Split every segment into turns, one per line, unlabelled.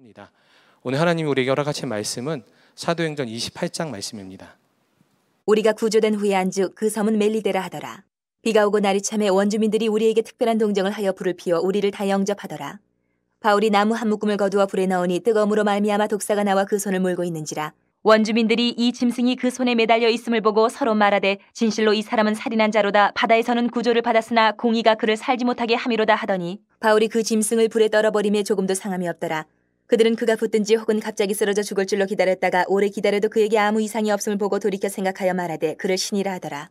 합니다. 오늘 하나님이 우리에게 허락하신 말씀은 사도행전 28장 말씀입니다.
우리가 구조된 후에 안주 그 섬은 멜리데라 하더라. 비가 오고 날이 참에 원주민들이 우리에게 특별한 동정을 하여 불을 피워 우리를 다 영접하더라. 바울이 나무 한 묶음을 거두어 불에 넣으니 뜨거움으로 말미암아 독사가 나와 그 손을 몰고 있는지라. 원주민들이 이 짐승이 그 손에 매달려 있음을 보고 서로 말하되 진실로 이 사람은 살인한 자로다 바다에서는 구조를 받았으나 공의가 그를 살지 못하게 함이로다 하더니 바울이 그 짐승을 불에 떨어버림에 조금도 상함이 없더라. 그들은 그가 붙든지 혹은 갑자기 쓰러져 죽을 줄로 기다렸다가 오래 기다려도 그에게 아무 이상이 없음을 보고 돌이켜 생각하여 말하되 그를 신이라 하더라.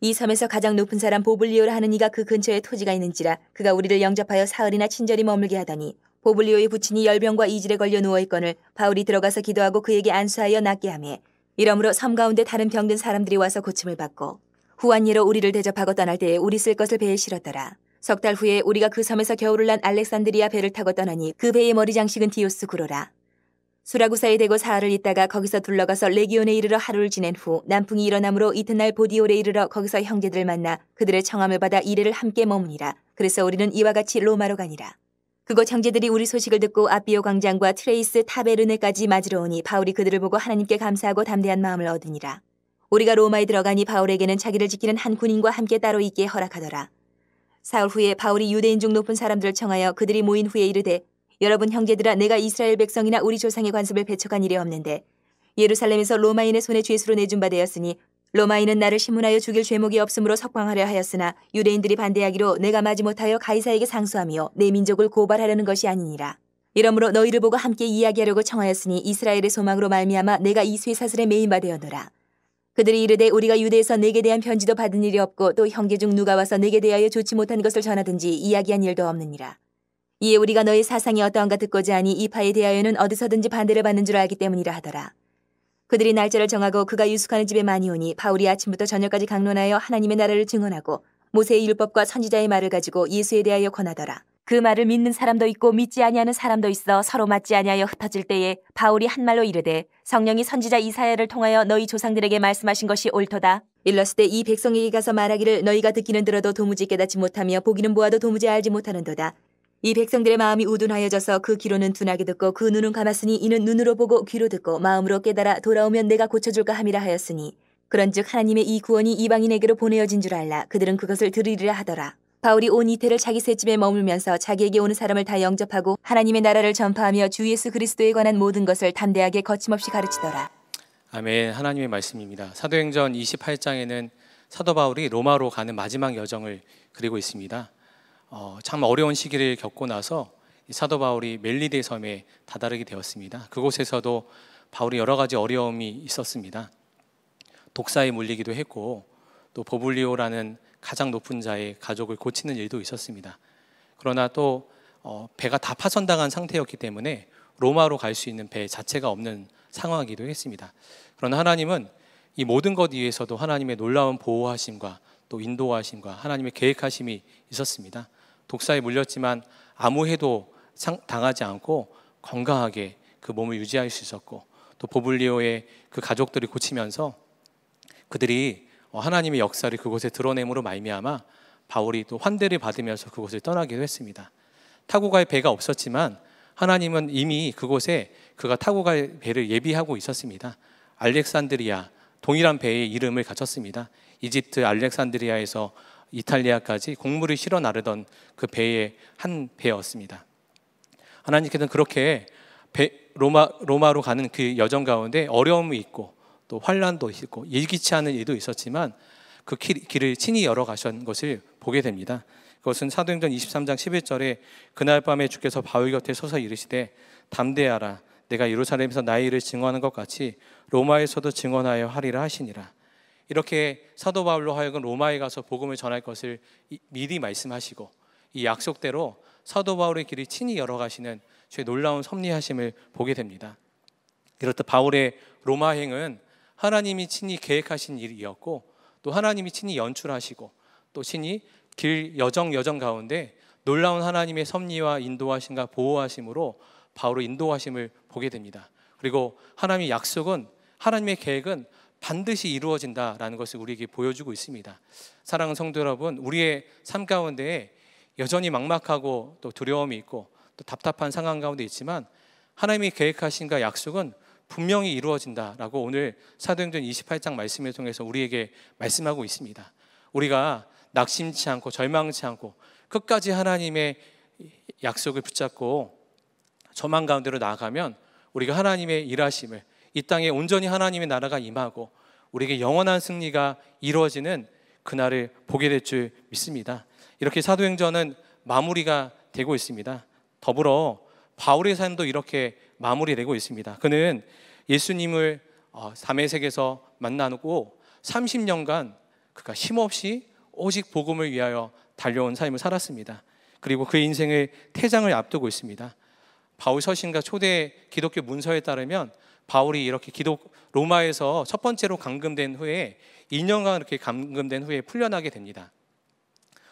이 섬에서 가장 높은 사람 보블리오라 하는 이가 그 근처에 토지가 있는지라 그가 우리를 영접하여 사흘이나 친절히 머물게 하더니 보블리오의 부친이 열병과 이질에 걸려 누워 있거늘 바울이 들어가서 기도하고 그에게 안수하여 낫게 하며 이러므로 섬 가운데 다른 병든 사람들이 와서 고침을 받고 후한 예로 우리를 대접하고 떠날 때에 우리 쓸 것을 배에 실었더라. 석 달 후에 우리가 그 섬에서 겨울을 난 알렉산드리아 배를 타고 떠나니 그 배의 머리 장식은 디오스구로라. 수라구사에 대고 사흘을 있다가 거기서 둘러가서 레기온에 이르러 하루를 지낸 후 남풍이 일어나므로 이튿날 보디올에 이르러 거기서 형제들을 만나 그들의 청함을 받아 이레를 함께 머무니라. 그래서 우리는 이와 같이 로마로 가니라. 그곳 형제들이 우리 소식을 듣고 아비오 광장과 트레이스 타베르네까지 맞으러 오니 바울이 그들을 보고 하나님께 감사하고 담대한 마음을 얻으니라. 우리가 로마에 들어가니 바울에게는 자기를 지키는 한 군인과 함께 따로 있게 허락하더라. 사흘 후에 바울이 유대인 중 높은 사람들을 청하여 그들이 모인 후에 이르되 여러분 형제들아 내가 이스라엘 백성이나 우리 조상의 관습을 배척한 일이 없는데 예루살렘에서 로마인의 손에 죄수로 내준 바 되었으니 로마인은 나를 신문하여 죽일 죄목이 없으므로 석방하려 하였으나 유대인들이 반대하기로 내가 마지 못하여 가이사에게 상소하며 내 민족을 고발하려는 것이 아니니라. 이러므로 너희를 보고 함께 이야기하려고 청하였으니 이스라엘의 소망으로 말미암아 내가 이 쇠사슬에 매인 바 되었노라. 그들이 이르되 우리가 유대에서 내게 대한 편지도 받은 일이 없고 또 형제 중 누가 와서 내게 대하여 좋지 못한 것을 전하든지 이야기한 일도 없느니라. 이에 우리가 너의 사상이 어떠한가 듣고자 하니 이 파에 대하여는 어디서든지 반대를 받는 줄 알기 때문이라 하더라. 그들이 날짜를 정하고 그가 유숙하는 집에 많이 오니 바울이 아침부터 저녁까지 강론하여 하나님의 나라를 증언하고 모세의 율법과 선지자의 말을 가지고 예수에 대하여 권하더라. 그 말을 믿는 사람도 있고 믿지 아니하는 사람도 있어 서로 맞지 아니하여 흩어질 때에 바울이 한 말로 이르되 성령이 선지자 이사야를 통하여 너희 조상들에게 말씀하신 것이 옳도다. 일렀을 때 이 백성에게 가서 말하기를 너희가 듣기는 들어도 도무지 깨닫지 못하며 보기는 보아도 도무지 알지 못하는도다. 이 백성들의 마음이 우둔하여져서 그 귀로는 둔하게 듣고 그 눈은 감았으니 이는 눈으로 보고 귀로 듣고 마음으로 깨달아 돌아오면 내가 고쳐줄까 함이라 하였으니 그런즉 하나님의 이 구원이 이방인에게로 보내어진 줄 알라 그들은 그것을 들으리라 하더라 바울이 온 이태를 자기 셋집에 머물면서 자기에게 오는 사람을 다 영접하고 하나님의 나라를 전파하며 주 예수 그리스도에 관한 모든 것을 담대하게 거침없이 가르치더라
아멘. 하나님의 말씀입니다. 사도행전 28장에는 사도 바울이 로마로 가는 마지막 여정을 그리고 있습니다. 어, 참 어려운 시기를 겪고 나서 사도 바울이 멜리데 섬에 다다르게 되었습니다. 그곳에서도 바울이 여러 가지 어려움이 있었습니다. 독사에 물리기도 했고 또 보블리오라는 가장 높은 자의 가족을 고치는 일도 있었습니다. 그러나 또 어, 배가 다 파손당한 상태였기 때문에 로마로 갈 수 있는 배 자체가 없는 상황이기도 했습니다. 그러나 하나님은 이 모든 것 위에서도 하나님의 놀라운 보호하심과 또 인도하심과 하나님의 계획하심이 있었습니다. 독사에 물렸지만 아무 해도 당하지 않고 건강하게 그 몸을 유지할 수 있었고 또 보블리오의 그 가족들이 고치면서 그들이 어, 하나님의 역사를 그곳에 드러냄으로 말미암아 바울이 또 환대를 받으면서 그곳을 떠나기도 했습니다. 타고 갈 배가 없었지만 하나님은 이미 그곳에 그가 타고 갈 배를 예비하고 있었습니다. 알렉산드리아 동일한 배의 이름을 갖췄습니다. 이집트 알렉산드리아에서 이탈리아까지 곡물을 실어 나르던 그 배의 한 배였습니다. 하나님께서는 그렇게 배, 로마 로마로 가는 그 여정 가운데 어려움이 있고 또 환란도 있고 예기치 않은 일도 있었지만 그 길, 길을 친히 열어 가신 것을 보게 됩니다. 그것은 사도행전 23장 11절에 그날 밤에 주께서 바울 곁에 서서 이르시되 담대하라 내가 예루살렘에서 나의 일을 증언하는 것 같이 로마에서도 증언하여 하리라 하시니라. 이렇게 사도 바울로 하여금 로마에 가서 복음을 전할 것을 미리 말씀하시고 이 약속대로 사도 바울의 길이 친히 열어 가시는 주의 놀라운 섭리하심을 보게 됩니다. 이렇듯 바울의 로마행은 하나님이 친히 계획하신 일이었고 또 하나님이 친히 연출하시고 또 친히 길 여정 여정 가운데 놀라운 하나님의 섭리와 인도하심과 보호하심으로 바울의 인도하심을 보게 됩니다. 그리고 하나님의 약속은 하나님의 계획은 반드시 이루어진다라는 것을 우리에게 보여주고 있습니다. 사랑하는 성도 여러분, 우리의 삶 가운데 여전히 막막하고 또 두려움이 있고 또 답답한 상황 가운데 있지만 하나님이 계획하신가 약속은 분명히 이루어진다라고 오늘 사도행전 28장 말씀을 통해서 우리에게 말씀하고 있습니다. 우리가 낙심치 않고 절망치 않고 끝까지 하나님의 약속을 붙잡고 저만 가운데로 나아가면 우리가 하나님의 일하심을 이 땅에 온전히 하나님의 나라가 임하고 우리에게 영원한 승리가 이루어지는 그날을 보게 될 줄 믿습니다. 이렇게 사도행전은 마무리가 되고 있습니다. 더불어 바울의 삶도 이렇게 마무리되고 있습니다. 그는 예수님을 어, 담에색에서 만나고 30년간 그가 쉼없이 오직 복음을 위하여 달려온 삶을 살았습니다. 그리고 그 인생의 퇴장을 앞두고 있습니다. 바울 서신과 초대 기독교 문서에 따르면 바울이 이렇게 기독 로마에서 첫 번째로 감금된 후에 2년간 이렇게 감금된 후에 풀려나게 됩니다.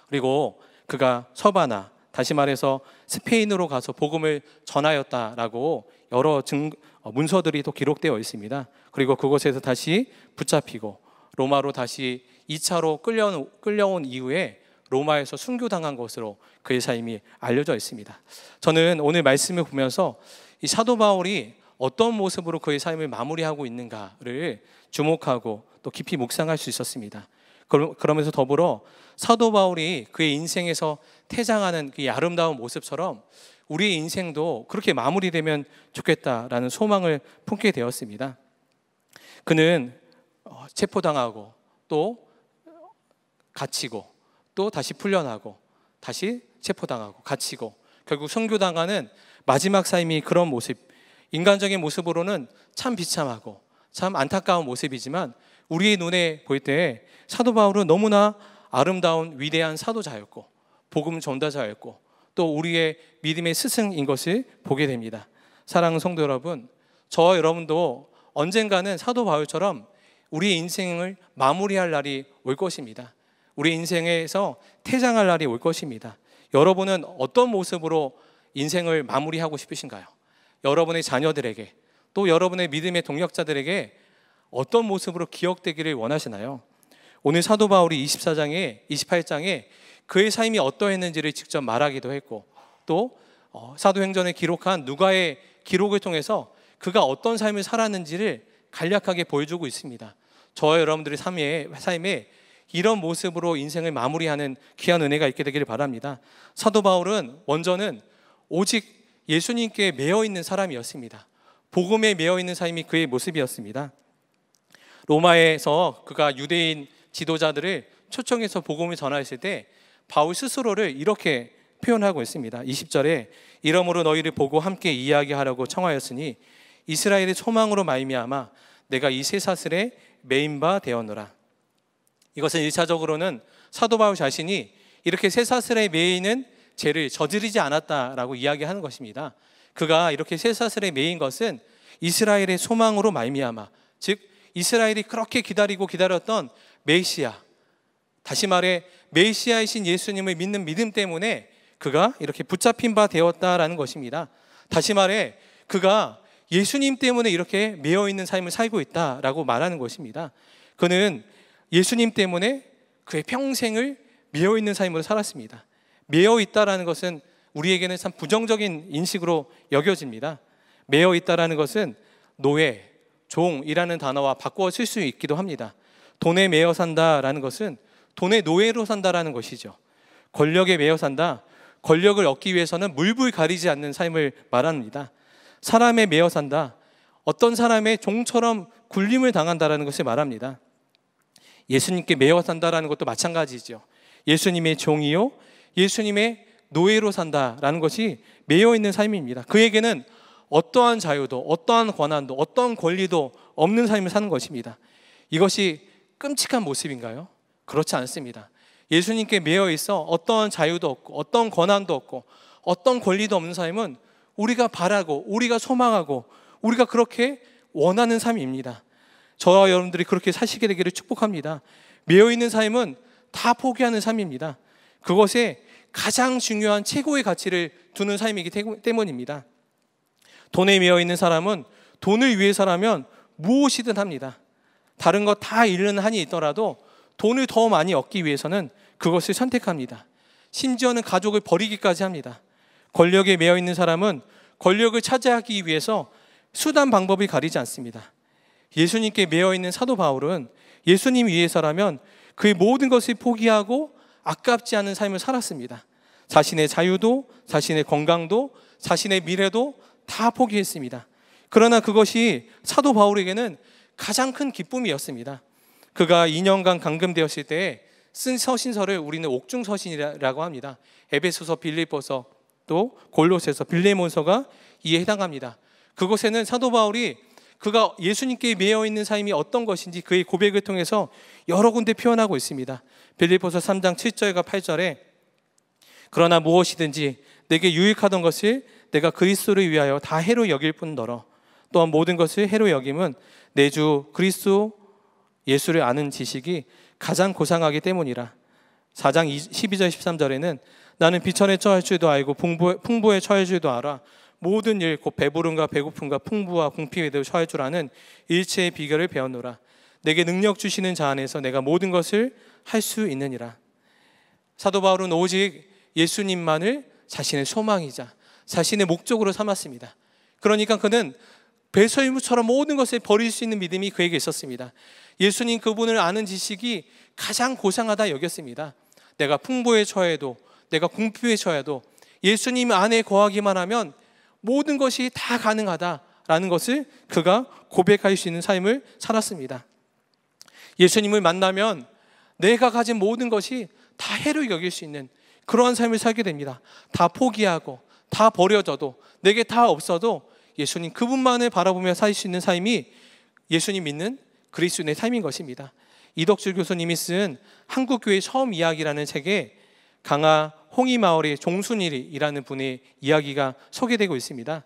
그리고 그가 서바나 다시 말해서 스페인으로 가서 복음을 전하였다라고 여러 증 어, 문서들이 또 기록되어 있습니다. 그리고 그곳에서 다시 붙잡히고 로마로 다시 2차로 끌려온, 끌려온 이후에 로마에서 순교당한 것으로 그의 삶이 알려져 있습니다. 저는 오늘 말씀을 보면서 이 사도 바울이 어떤 모습으로 그의 삶을 마무리하고 있는가를 주목하고 또 깊이 묵상할 수 있었습니다. 그러면서 더불어 사도 바울이 그의 인생에서 퇴장하는 그 아름다운 모습처럼 우리의 인생도 그렇게 마무리되면 좋겠다라는 소망을 품게 되었습니다. 그는 어, 체포당하고 또 갇히고 또 다시 풀려나고 다시 체포당하고 갇히고 결국 선교당하는 마지막 삶이 그런 모습 인간적인 모습으로는 참 비참하고 참 안타까운 모습이지만 우리의 눈에 볼때 사도 바울은 너무나 아름다운 위대한 사도자였고 복음 전도자였고 또 우리의 믿음의 스승인 것을 보게 됩니다. 사랑하는 성도 여러분, 저와 여러분도 언젠가는 사도 바울처럼 우리의 인생을 마무리할 날이 올 것입니다. 우리 인생에서 퇴장할 날이 올 것입니다. 여러분은 어떤 모습으로 인생을 마무리하고 싶으신가요? 여러분의 자녀들에게 또 여러분의 믿음의 동력자들에게 어떤 모습으로 기억되기를 원하시나요? 오늘 사도 바울이 24장에 28장에 그의 삶이 어떠했는지를 직접 말하기도 했고 또 어, 사도행전에 기록한 누가의 기록을 통해서 그가 어떤 삶을 살았는지를 간략하게 보여주고 있습니다. 저와 여러분들의 삶에, 삶에 이런 모습으로 인생을 마무리하는 귀한 은혜가 있게 되기를 바랍니다. 사도 바울은 원저는 오직 예수님께 매여 있는 사람이었습니다. 복음에 매여 있는 삶이 그의 모습이었습니다. 로마에서 그가 유대인 지도자들을 초청해서 복음을 전하였을 때 바울 스스로를 이렇게 표현하고 있습니다. 20절에 이러므로 너희를 보고 함께 이야기하라고 청하였으니 이스라엘의 소망으로 말미암아 내가 이 쇠사슬에 메인 바 되었노라. 이것은 일차적으로는 사도 바울 자신이 이렇게 쇠사슬에 매이는 죄를 저지르지 않았다라고 이야기하는 것입니다. 그가 이렇게 쇠사슬에 매인 것은 이스라엘의 소망으로 말미암아 즉 이스라엘이 그렇게 기다리고 기다렸던 메시아 다시 말해 메시아이신 예수님을 믿는 믿음 때문에 그가 이렇게 붙잡힌 바 되었다라는 것입니다. 다시 말해 그가 예수님 때문에 이렇게 매여 있는 삶을 살고 있다라고 말하는 것입니다. 그는 예수님 때문에 그의 평생을 매여 있는 삶으로 살았습니다. 매여 있다라는 것은 우리에게는 참 부정적인 인식으로 여겨집니다. 매여 있다라는 것은 노예, 종이라는 단어와 바꾸어 쓸수 있기도 합니다. 돈에 매여 산다라는 것은 돈의 노예로 산다라는 것이죠. 권력에 매여 산다. 권력을 얻기 위해서는 물불 가리지 않는 삶을 말합니다. 사람에 매여 산다. 어떤 사람의 종처럼 굴림을 당한다라는 것을 말합니다. 예수님께 매여 산다라는 것도 마찬가지죠. 예수님의 종이요, 예수님의 노예로 산다라는 것이 매여 있는 삶입니다. 그에게는 어떠한 자유도, 어떠한 권한도, 어떠한 권리도 없는 삶을 사는 것입니다. 이것이 끔찍한 모습인가요? 그렇지 않습니다. 예수님께 매여 있어 어떠한 자유도 없고, 어떤 권한도 없고, 어떤 권리도 없는 삶은 우리가 바라고, 우리가 소망하고, 우리가 그렇게 원하는 삶입니다. 저와 여러분들이 그렇게 사시게 되기를 축복합니다. 매여 있는 삶은 다 포기하는 삶입니다. 그것에 가장 중요한 최고의 가치를 두는 삶이기 때문입니다. 돈에 매여 있는 사람은 돈을 위해서라면 무엇이든 합니다. 다른 거다 잃는 한이 있더라도 돈을 더 많이 얻기 위해서는 그것을 선택합니다. 심지어는 가족을 버리기까지 합니다. 권력에 매여 있는 사람은 권력을 차지하기 위해서 수단 방법이 가리지 않습니다. 예수님께 매여 있는 사도 바울은 예수님 위해서라면 그의 모든 것을 포기하고 아깝지 않은 삶을 살았습니다. 자신의 자유도, 자신의 건강도, 자신의 미래도 다 포기했습니다. 그러나 그것이 사도 바울에게는 가장 큰 기쁨이었습니다. 그가 2년간 감금되었을 때쓴 서신서를 우리는 옥중 서신이라고 합니다. 에베소서, 빌립보서, 또 골로새서, 빌레몬서가 이에 해당합니다. 그곳에는 사도 바울이 그가 예수님께 매여 있는 삶이 어떤 것인지 그의 고백을 통해서 여러 군데 표현하고 있습니다. 빌립보서 3장 7절과 8절에 그러나 무엇이든지 내게 유익하던 것을 내가 그리스도를 위하여 다 해로 여길 뿐더러 또한 모든 것을 해로 여김은 내 주 그리스도 예수를 아는 지식이 가장 고상하기 때문이라. 4장 12절 13절에는 나는 비천에 처할 줄도 알고 풍부에, 풍부 에 처할 줄도 알아. 모든 일, 곧 배부름과 배고픔과 풍부와 궁핍에도 처할 줄 아는 일체의 비결을 배웠노라. 내게 능력 주시는 자 안에서 내가 모든 것을 할 수 있느니라. 사도 바울은 오직 예수님만을 자신의 소망이자 자신의 목적으로 삼았습니다. 그러니까 그는 배설무처럼 모든 것을 버릴 수 있는 믿음이 그에게 있었습니다. 예수님 그분을 아는 지식이 가장 고상하다 여겼습니다. 내가 풍부에 처해도 내가 궁핍에 처해도 예수님 안에 거하기만 하면 모든 것이 다 가능하다라는 것을 그가 고백할 수 있는 삶을 살았습니다. 예수님을 만나면 내가 가진 모든 것이 다 해로 여길 수 있는 그러한 삶을 살게 됩니다. 다 포기하고 다 버려져도 내게 다 없어도 예수님 그분만을 바라보며 살 수 있는 삶이 예수님 믿는 그리스도인의 삶인 것입니다. 이덕주 교수님이 쓴 한국교회 처음 이야기라는 책에 강화 홍이마을의 종순일이라는 분의 이야기가 소개되고 있습니다.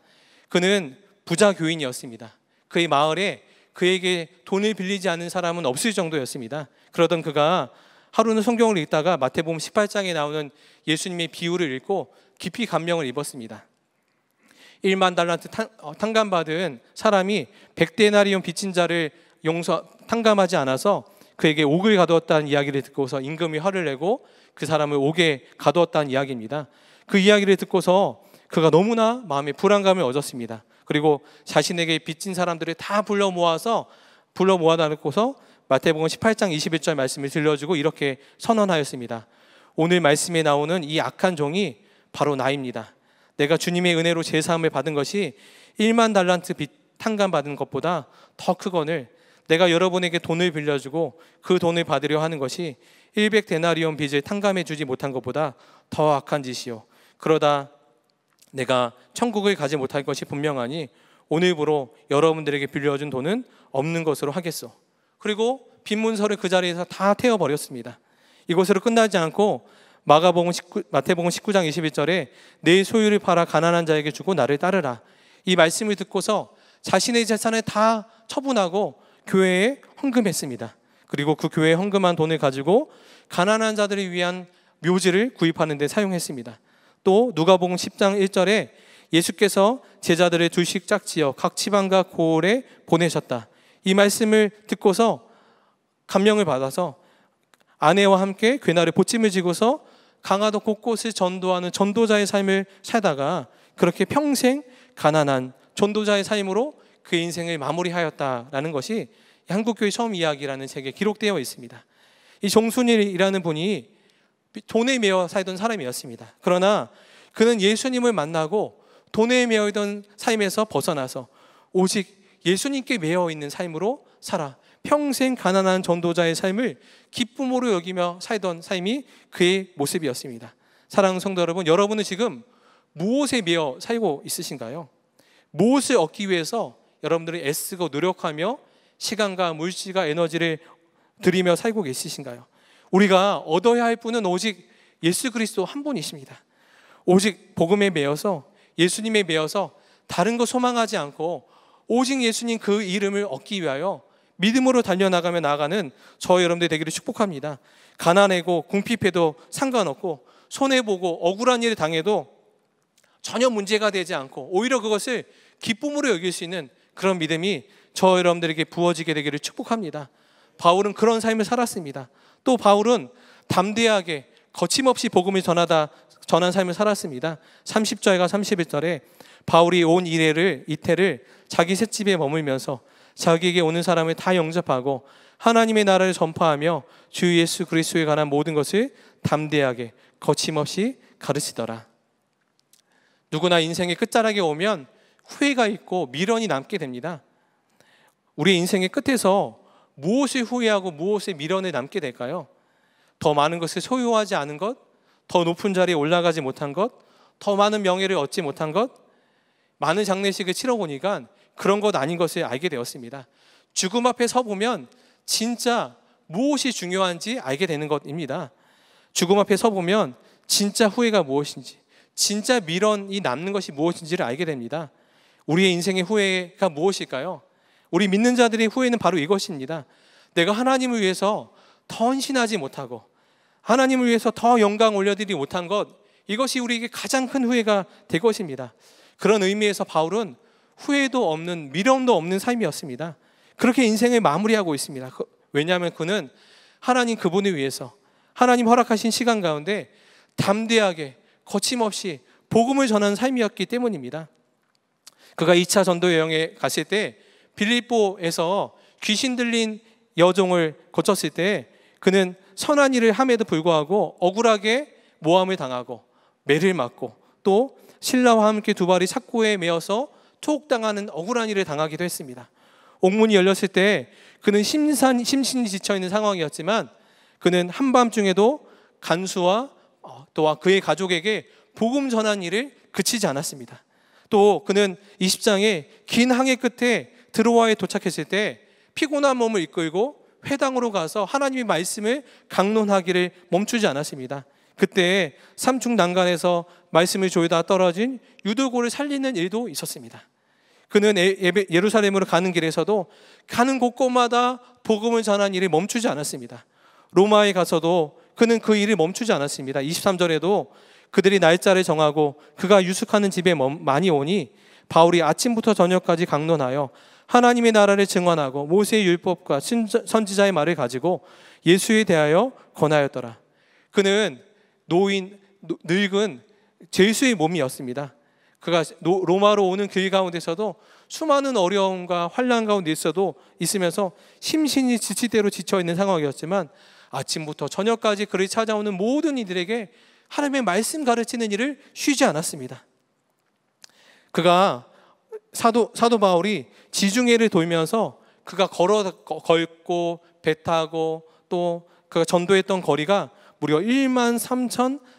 그는 부자 교인이었습니다. 그의 마을에 그에게 돈을 빌리지 않은 사람은 없을 정도였습니다. 그러던 그가 하루는 성경을 읽다가 마태복음 18장에 나오는 예수님의 비유를 읽고 깊이 감명을 입었습니다. 1만 달란트 어, 탕감받은 사람이 100데나리온 빚진 자를 용서 탕감하지 않아서 그에게 옥을 가두었다는 이야기를 듣고서 임금이 화를 내고 그 사람을 옥에 가두었다는 이야기입니다. 그 이야기를 듣고서 그가 너무나 마음에 불안감을 얻었습니다. 그리고 자신에게 빚진 사람들을 다 불러 모아서 불러 모아다 놓고서 마태복음 18장 21절 말씀을 들려주고 이렇게 선언하였습니다. 오늘 말씀에 나오는 이 악한 종이 바로 나입니다. 내가 주님의 은혜로 제사함을 받은 것이 1만 달란트 빚 탕감 받은 것보다 더 크거늘 내가 여러분에게 돈을 빌려주고 그 돈을 받으려 하는 것이 100 데나리온 빚을 탕감해 주지 못한 것보다 더 악한 짓이요. 그러다 내가 천국을 가지 못할 것이 분명하니 오늘부로 여러분들에게 빌려준 돈은 없는 것으로 하겠소. 그리고 빈 문서를 그 자리에서 다 태워 버렸습니다. 이것으로 끝나지 않고 마가복음 19, 마태복음 19장 21절에 내 소유를 팔아 가난한 자에게 주고 나를 따르라. 이 말씀을 듣고서 자신의 재산을 다 처분하고 교회에 헌금했습니다. 그리고 그 교회에 헌금한 돈을 가지고 가난한 자들을 위한 묘지를 구입하는 데 사용했습니다. 또 누가복음 10장 1절에 예수께서 제자들의 둘씩 짝지어 각 지방과 고을에 보내셨다. 이 말씀을 듣고서 감명을 받아서 아내와 함께 괴나를 보침을 지고서 강화도 곳곳을 전도하는 전도자의 삶을 살다가 그렇게 평생 가난한 전도자의 삶으로 그 인생을 마무리하였다라는 것이 한국교회 처음 이야기라는 책에 기록되어 있습니다. 이 종순일이라는 분이 돈에 매여 살던 사람이었습니다. 그러나 그는 예수님을 만나고 돈에 매여 있던 삶에서 벗어나서 오직 예수님께 매여 있는 삶으로 살아 평생 가난한 전도자의 삶을 기쁨으로 여기며 살던 삶이 그의 모습이었습니다. 사랑하는 성도 여러분, 여러분은 지금 무엇에 매여 살고 있으신가요? 무엇을 얻기 위해서 여러분들이 애쓰고 노력하며 시간과 물질과 에너지를 들이며 살고 계시신가요? 우리가 얻어야 할 분은 오직 예수 그리스도 한 분이십니다. 오직 복음에 매여서 예수님에 매여서 다른 거 소망하지 않고 오직 예수님 그 이름을 얻기 위하여 믿음으로 달려나가며 나가는 저 여러분들 되기를 축복합니다. 가난하고 궁핍해도 상관없고 손해보고 억울한 일을 당해도 전혀 문제가 되지 않고 오히려 그것을 기쁨으로 여길 수 있는 그런 믿음이 저 여러분들에게 부어지게 되기를 축복합니다. 바울은 그런 삶을 살았습니다. 또 바울은 담대하게 거침없이 복음을 전하다 전한 삶을 살았습니다. 30절과 31절에 바울이 온 이래를 이태를 자기 셋집에 머물면서 자기에게 오는 사람을 다 영접하고 하나님의 나라를 전파하며 주 예수 그리스도에 관한 모든 것을 담대하게 거침없이 가르치더라. 누구나 인생의 끝자락에 오면 후회가 있고 미련이 남게 됩니다. 우리 인생의 끝에서 무엇을 후회하고 무엇을 미련을 남게 될까요? 더 많은 것을 소유하지 않은 것, 더 높은 자리에 올라가지 못한 것, 더 많은 명예를 얻지 못한 것, 많은 장례식을 치러 보니까 그런 것 아닌 것을 알게 되었습니다. 죽음 앞에 서 보면 진짜 무엇이 중요한지 알게 되는 것입니다. 죽음 앞에 서 보면 진짜 후회가 무엇인지, 진짜 미련이 남는 것이 무엇인지를 알게 됩니다. 우리의 인생의 후회가 무엇일까요? 우리 믿는 자들의 후회는 바로 이것입니다. 내가 하나님을 위해서 더 헌신하지 못하고 하나님을 위해서 더 영광 올려드리지 못한 것 이것이 우리에게 가장 큰 후회가 될 것입니다. 그런 의미에서 바울은 후회도 없는 미련도 없는 삶이었습니다. 그렇게 인생을 마무리하고 있습니다. 그, 왜냐하면 그는 하나님 그분을 위해서 하나님 허락하신 시간 가운데 담대하게 거침없이 복음을 전하는 삶이었기 때문입니다. 그가 2차 전도 여행에 갔을 때 빌립보에서 귀신 들린 여종을 고쳤을 때 그는 선한 일을 함에도 불구하고 억울하게 모함을 당하고 매를 맞고 또 신라와 함께 두 발이 착고에 매어서 투옥당하는 억울한 일을 당하기도 했습니다. 옥문이 열렸을 때 그는 심산, 심신이 지쳐 있는 상황이었지만 그는 한밤중에도 간수와 어, 또한 그의 가족에게 복음 전한 일을 그치지 않았습니다. 또 그는 20장의 긴 항해 끝에 드로아에 도착했을 때 피곤한 몸을 이끌고 회당으로 가서 하나님의 말씀을 강론하기를 멈추지 않았습니다. 그때 삼중 난간에서 말씀을 조이다 떨어진 유도고를 살리는 일도 있었습니다. 그는 예루살렘으로 가는 길에서도 가는 곳곳마다 복음을 전한 일이 멈추지 않았습니다. 로마에 가서도 그는 그 일을 멈추지 않았습니다. 23절에도 그들이 날짜를 정하고 그가 유숙하는 집에 많이 오니 바울이 아침부터 저녁까지 강론하여 하나님의 나라를 증언하고 모세의 율법과 선지자의 말을 가지고 예수에 대하여 권하였더라. 그는 노인 늙은 제수의 몸이었습니다. 그가 로마로 오는 길 가운데서도 수많은 어려움과 환란 가운데 있어도 있으면서 심신이 지치대로 지쳐 있는 상황이었지만 아침부터 저녁까지 그를 찾아오는 모든 이들에게 하나님의 말씀 가르치는 일을 쉬지 않았습니다. 그가 사도 사도 바울이 지중해를 돌면서 그가 걸어 걸고 배 타고 또 그가 전도했던 거리가 무려 1만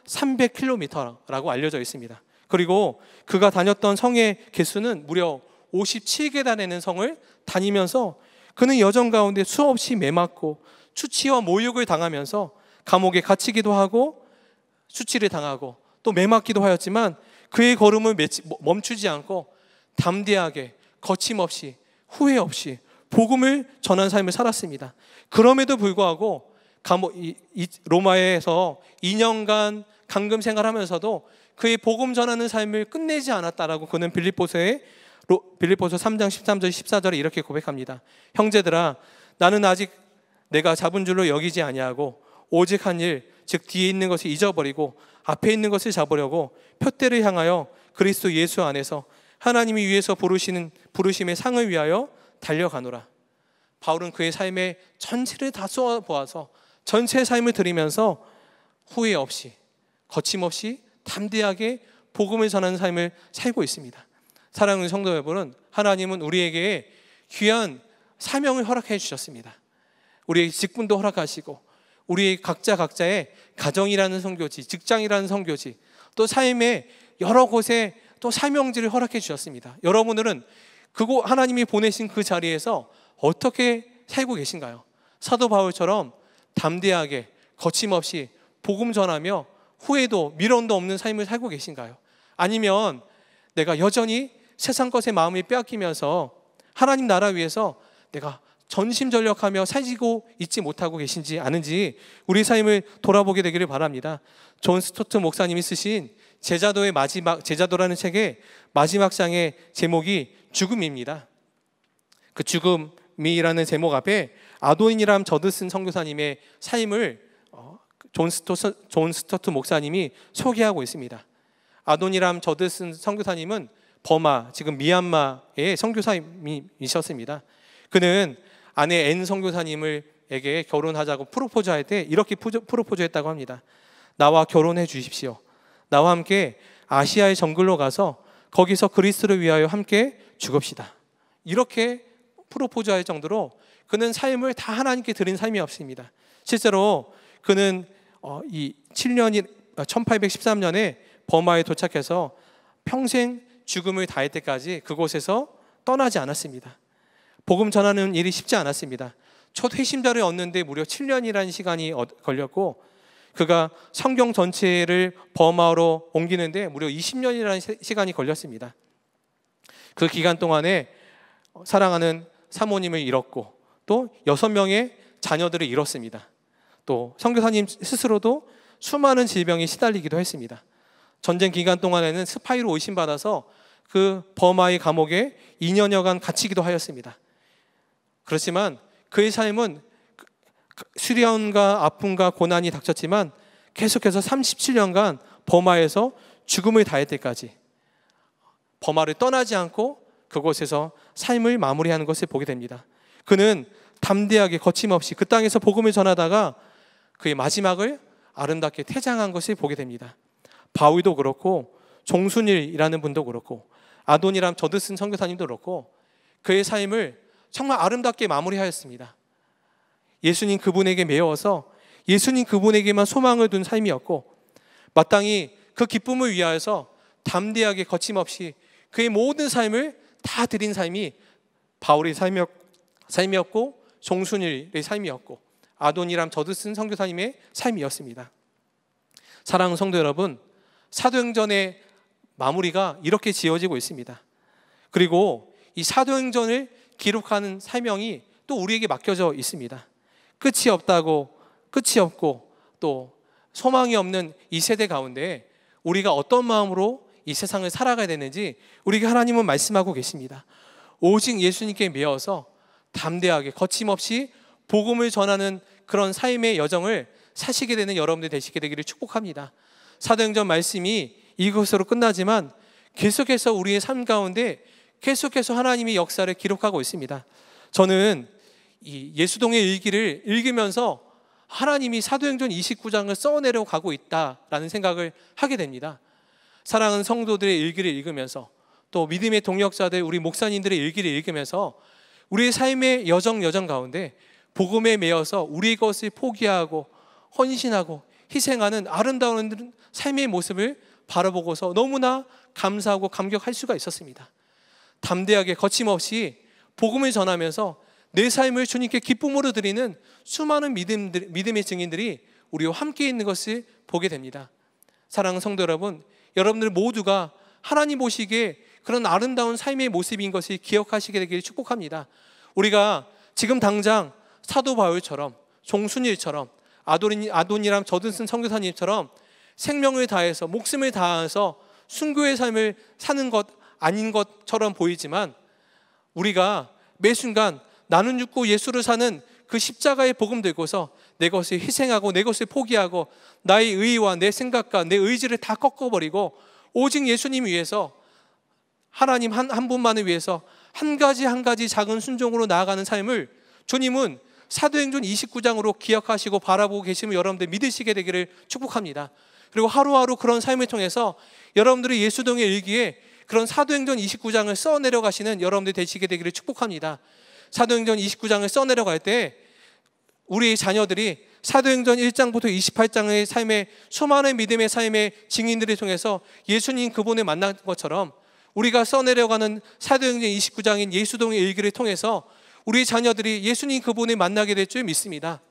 3,300km라고 알려져 있습니다. 그리고 그가 다녔던 성의 개수는 무려 57개 되는 성을 다니면서 그는 여정 가운데 수없이 매맞고 추치와 모욕을 당하면서 감옥에 갇히기도 하고 수치를 당하고 또 매맞기도 하였지만 그의 걸음을 멈추지 않고 담대하게 거침없이 후회 없이 복음을 전한 삶을 살았습니다. 그럼에도 불구하고 감옥 로마에서 2년간 감금 생활하면서도 그의 복음 전하는 삶을 끝내지 않았다라고 그는 빌립보서에 빌립보서 3장 13절 14절에 이렇게 고백합니다. 형제들아 나는 아직 내가 잡은 줄로 여기지 아니하고 오직 한 일, 즉 뒤에 있는 것을 잊어버리고 앞에 있는 것을 잡으려고 표대를 향하여 그리스도 예수 안에서 하나님이 위해서 부르시는 부르심의 상을 위하여 달려가노라. 바울은 그의 삶의 전체를 다 쏘아 보아서 전체 삶을 들이면서 후회 없이 거침없이 담대하게 복음을 전하는 삶을 살고 있습니다. 사랑하는 성도 여러분, 하나님은 우리에게 귀한 사명을 허락해 주셨습니다. 우리의 직분도 허락하시고 우리 각자 각자의 가정이라는 성교지, 직장이라는 성교지, 또 삶의 여러 곳에 또 사명지를 허락해 주셨습니다. 여러분들은 그곳 하나님이 보내신 그 자리에서 어떻게 살고 계신가요? 사도 바울처럼 담대하게 거침없이 복음 전하며 후회도 미련도 없는 삶을 살고 계신가요? 아니면 내가 여전히 세상 것에 마음이 빼앗기면서 하나님 나라 위해서 내가 전심전력하며 살지고 있지 못하고 계신지 아는지 우리 삶을 돌아보게 되기를 바랍니다. 존 스토트 목사님이 쓰신 제자도의 마지막 제자도라는 책의 마지막 장의 제목이 죽음입니다. 그 죽음이라는 제목 앞에 아도니람 저드슨 선교사님의 삶을 어, 존 스토트, 존 스토트 목사님이 소개하고 있습니다. 아도니람 저드슨 선교사님은 버마 지금 미얀마의 선교사님이셨습니다. 그는 아내 앤 선교사님을에게 결혼하자고 프로포즈 할 때 이렇게 프로포즈 했다고 합니다. 나와 결혼해 주십시오. 나와 함께 아시아의 정글로 가서 거기서 그리스를 위하여 함께 죽읍시다. 이렇게 프로포즈 할 정도로 그는 삶을 다 하나님께 드린 삶이었습니다. 실제로 그는 어, 이 7년이 1813년에 버마에 도착해서 평생 죽음을 다할 때까지 그곳에서 떠나지 않았습니다. 복음 전하는 일이 쉽지 않았습니다. 첫 회심자를 얻는데 무려 7년이라는 시간이 걸렸고 그가 성경 전체를 버마로 옮기는데 무려 20년이라는 시간이 걸렸습니다. 그 기간 동안에 사랑하는 사모님을 잃었고 또 여섯 명의 자녀들을 잃었습니다. 또 선교사님 스스로도 수많은 질병에 시달리기도 했습니다. 전쟁 기간 동안에는 스파이로 의심받아서 그 버마의 감옥에 2년여간 갇히기도 하였습니다. 그렇지만 그의 삶은 수련과 아픔과 고난이 닥쳤지만 계속해서 37년간 버마에서 죽음을 다할 때까지 버마를 떠나지 않고 그곳에서 삶을 마무리하는 것을 보게 됩니다. 그는 담대하게 거침없이 그 땅에서 복음을 전하다가 그의 마지막을 아름답게 퇴장한 것을 보게 됩니다. 바위도 그렇고 종순일이라는 분도 그렇고 아돈이람 저드슨 선교사님도 그렇고 그의 삶을 정말 아름답게 마무리하였습니다. 예수님 그분에게 매어서 예수님 그분에게만 소망을 둔 삶이었고 마땅히 그 기쁨을 위하여서 담대하게 거침없이 그의 모든 삶을 다 드린 삶이 바울의 삶이었고 종순일의 삶이었고 아돈이람 저드슨 선교사님의 삶이었습니다. 사랑하는 성도 여러분, 사도행전의 마무리가 이렇게 지어지고 있습니다. 그리고 이 사도행전을 기록하는 사명이 또 우리에게 맡겨져 있습니다. 끝이 없다고 끝이 없고 또 소망이 없는 이 세대 가운데 우리가 어떤 마음으로 이 세상을 살아가야 되는지 우리에게 하나님은 말씀하고 계십니다. 오직 예수님께 매어서 담대하게 거침없이 복음을 전하는 그런 삶의 여정을 사시게 되는 여러분들 되시게 되기를 축복합니다. 사도행전 말씀이 이것으로 끝나지만 계속해서 우리의 삶 가운데 계속해서 하나님이 역사를 기록하고 있습니다. 저는 이 예수동의 일기를 읽으면서 하나님이 사도행전 29장을 써내려 가고 있다라는 생각을 하게 됩니다. 사랑하는 성도들의 일기를 읽으면서 또 믿음의 동역자들 우리 목사님들의 일기를 읽으면서 우리의 삶의 여정 여정 가운데 복음에 매여서 우리 것을 포기하고 헌신하고 희생하는 아름다운 삶의 모습을 바라보고서 너무나 감사하고 감격할 수가 있었습니다. 담대하게 거침없이 복음을 전하면서 내 삶을 주님께 기쁨으로 드리는 수많은 믿음들, 믿음의 증인들이 우리와 함께 있는 것을 보게 됩니다. 사랑하는 성도 여러분, 여러분들 모두가 하나님 보시기에 그런 아름다운 삶의 모습인 것을 기억하시게 되기를 축복합니다. 우리가 지금 당장 사도 바울처럼 종순일처럼 아도니, 아도니람 저든슨 성교사님처럼 생명을 다해서 목숨을 다해서 순교의 삶을 사는 것 아닌 것처럼 보이지만 우리가 매 순간 나는 죽고 예수를 사는 그 십자가의 복음 들고서 내 것을 희생하고 내 것을 포기하고 나의 의와 내 생각과 내 의지를 다 꺾어버리고 오직 예수님 위해서 하나님 한, 한 분만을 위해서 한 가지 한 가지 작은 순종으로 나아가는 삶을 주님은 사도행전 29장으로 기억하시고 바라보고 계시면 여러분들 믿으시게 되기를 축복합니다. 그리고 하루하루 그런 삶을 통해서 여러분들이 예수동의 일기에 그런 사도행전 29장을 써 내려 가시는 여러분들 되시게 되기를 축복합니다. 사도행전 29장을 써 내려갈 때 우리 자녀들이 사도행전 1장부터 28장의 삶의 수많은 믿음의 삶의 증인들을 통해서 예수님 그분을 만난 것처럼 우리가 써내려가는 사도행전 29장인 예수동의 일기를 통해서 우리 자녀들이 예수님 그분을 만나게 될 줄 믿습니다.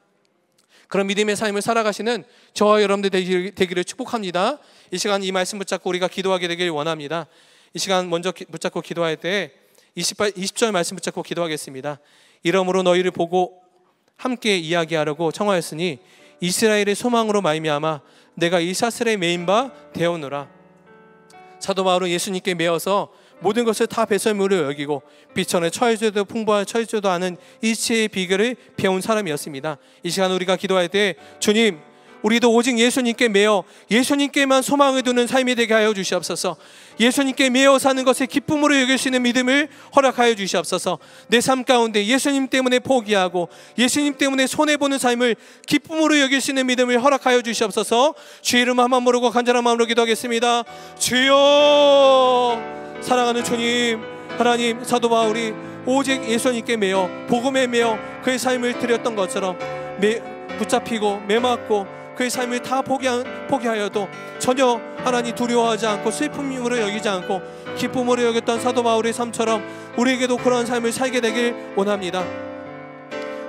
그런 믿음의 삶을 살아가시는 저와 여러분들 되기를 축복합니다. 이 시간 이 말씀 붙잡고 우리가 기도하게 되길 원합니다. 이 시간 먼저 붙잡고 기도할 때 28, 20절 말씀 붙잡고 기도하겠습니다. 이러므로 너희를 보고 함께 이야기하려고 청하였으니 이스라엘의 소망으로 말미암아 내가 이 사슬에 매인 바 되었노라. 사도 바울은 예수님께 매어서 모든 것을 다 배설물로 여기고 비천에 처해져도 풍부한 처해져도 않은 이치의 비결을 배운 사람이었습니다. 이 시간 우리가 기도할 때 주님 우리도 오직 예수님께 매어 예수님께만 소망을 두는 삶이 되게 하여 주시옵소서. 예수님께 매어 사는 것을 기쁨으로 여길 수 있는 믿음을 허락하여 주시옵소서. 내 삶 가운데 예수님 때문에 포기하고 예수님 때문에 손해 보는 삶을 기쁨으로 여길 수 있는 믿음을 허락하여 주시옵소서. 주의 이름 한번 모르고 간절한 마음으로 기도하겠습니다. 주여 사랑하는 주님 하나님 사도 바울이 오직 예수님께 매어 복음에 매어 그의 삶을 드렸던 것처럼 매, 붙잡히고 매맞고 그의 삶을 다 포기하, 포기하여도 전혀 하나님 두려워하지 않고 슬픔으로 여기지 않고 기쁨으로 여겼던 사도 바울의 삶처럼 우리에게도 그러한 삶을 살게 되길 원합니다.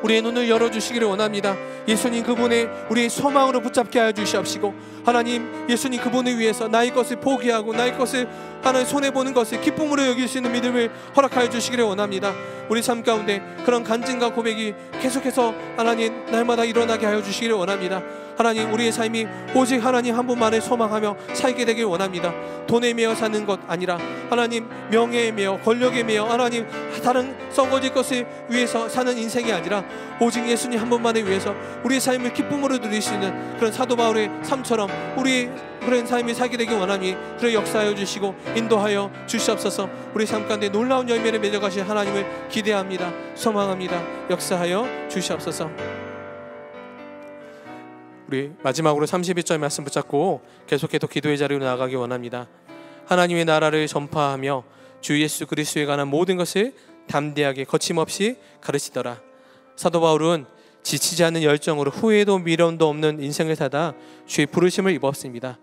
우리의 눈을 열어주시기를 원합니다. 예수님 그분의 우리의 소망으로 붙잡게 하여 주시옵시고 하나님 예수님 그분을 위해서 나의 것을 포기하고 나의 것을 하나님 손해 보는 것을 기쁨으로 여길 수 있는 믿음을 허락하여 주시기를 원합니다. 우리 삶 가운데 그런 간증과 고백이 계속해서 하나님 날마다 일어나게 하여 주시기를 원합니다. 하나님 우리의 삶이 오직 하나님 한 분만을 소망하며 살게 되길 원합니다. 돈에 매어 사는 것 아니라 하나님 명예에 매어 권력에 매어 하나님 다른 썩어질 것을 위해서 사는 인생이 아니라 오직 예수님 한 분만을 위해서 우리의 삶을 기쁨으로 누릴 수 있는 그런 사도 바울의 삶처럼 우리 그런 삶이 살게 되길 원하니 그를 역사하여 주시고 인도하여 주시옵소서 우리 삶 가운데 놀라운 열매를 맺어가실 하나님을 기대합니다 소망합니다 역사하여 주시옵소서 우리 마지막으로 32절 말씀 붙잡고 계속해서 기도의 자리로 나아가기 원합니다. 하나님의 나라를 전파하며 주 예수 그리스도에 관한 모든 것을 담대하게 거침없이 가르치더라. 사도 바울은 지치지 않는 열정으로 후회도 미련도 없는 인생을 사다 주의 부르심을 입었습니다.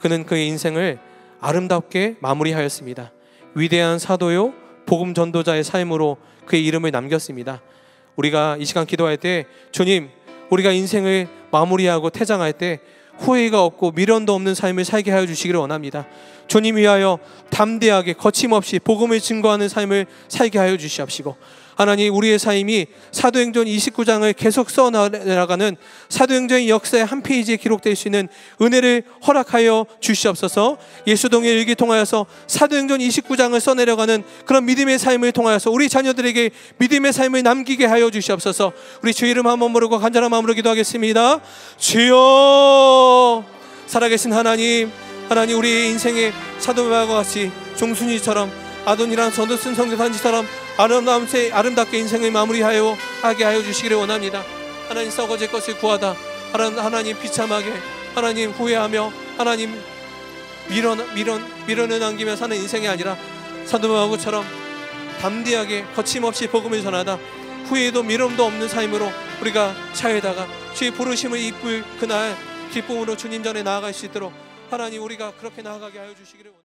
그는 그의 인생을 아름답게 마무리하였습니다. 위대한 사도요 복음 전도자의 삶으로 그의 이름을 남겼습니다. 우리가 이 시간 기도할 때 주님 우리가 인생을 마무리하고 퇴장할 때 후회가 없고 미련도 없는 삶을 살게 하여 주시기를 원합니다. 주님 위하여 담대하게 거침없이 복음을 증거하는 삶을 살게 하여 주시옵시고 하나님 우리의 삶이 사도행전 29장을 계속 써 나가는 사도행전의 역사의 한 페이지에 기록될 수 있는 은혜를 허락하여 주시옵소서. 예수동의 일기 통하여서 사도행전 29장을 써 내려가는 그런 믿음의 삶을 통하여서 우리 자녀들에게 믿음의 삶을 남기게 하여 주시옵소서. 우리 주 이름 한번 모르고 간절한 마음으로 기도하겠습니다. 주여 살아계신 하나님 하나님 우리 인생의 사도바와 같이 종순이처럼 아돈이랑 전도쓴 성교산지처럼 아름다운 새 아름답게 인생을 마무리하여 하게 하여 주시기를 원합니다. 하나님 썩어질 것을 구하다 하나님, 비참하게 하나님 후회하며 하나님 밀어 밀어 밀어내 남기며 사는 인생이 아니라 사도바하고처럼 담대하게 거침없이 복음을 전하다 후회도 미움도 없는 삶으로 우리가 차에다가 주의 부르심을 이쁠 그날 기쁨으로 주님 전에 나아갈 수 있도록 하나님 우리가 그렇게 나아가게 하여 주시기를 원합니다.